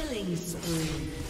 Killing spree.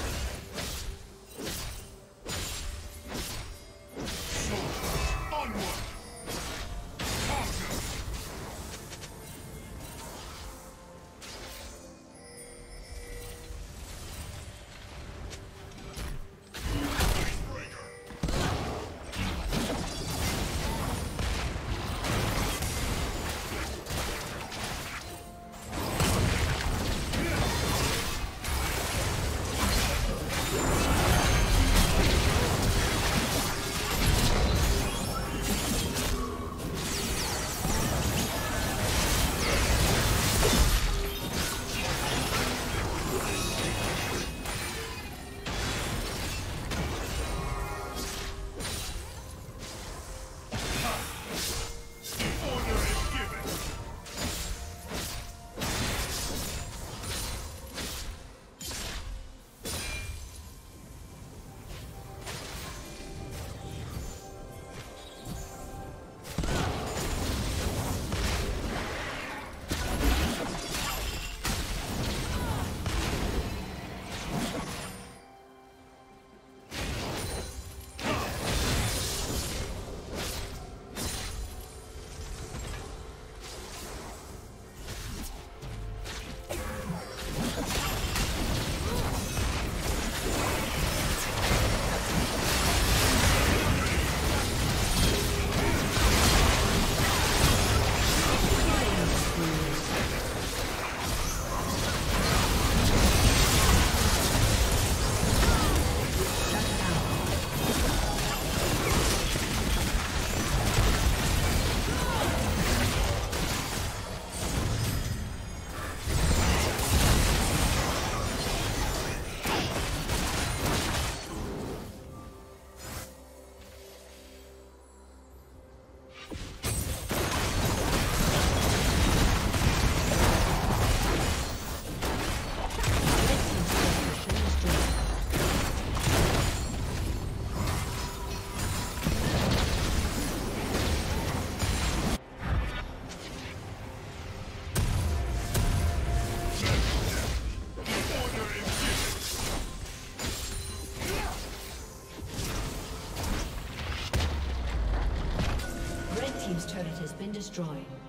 Destroyed.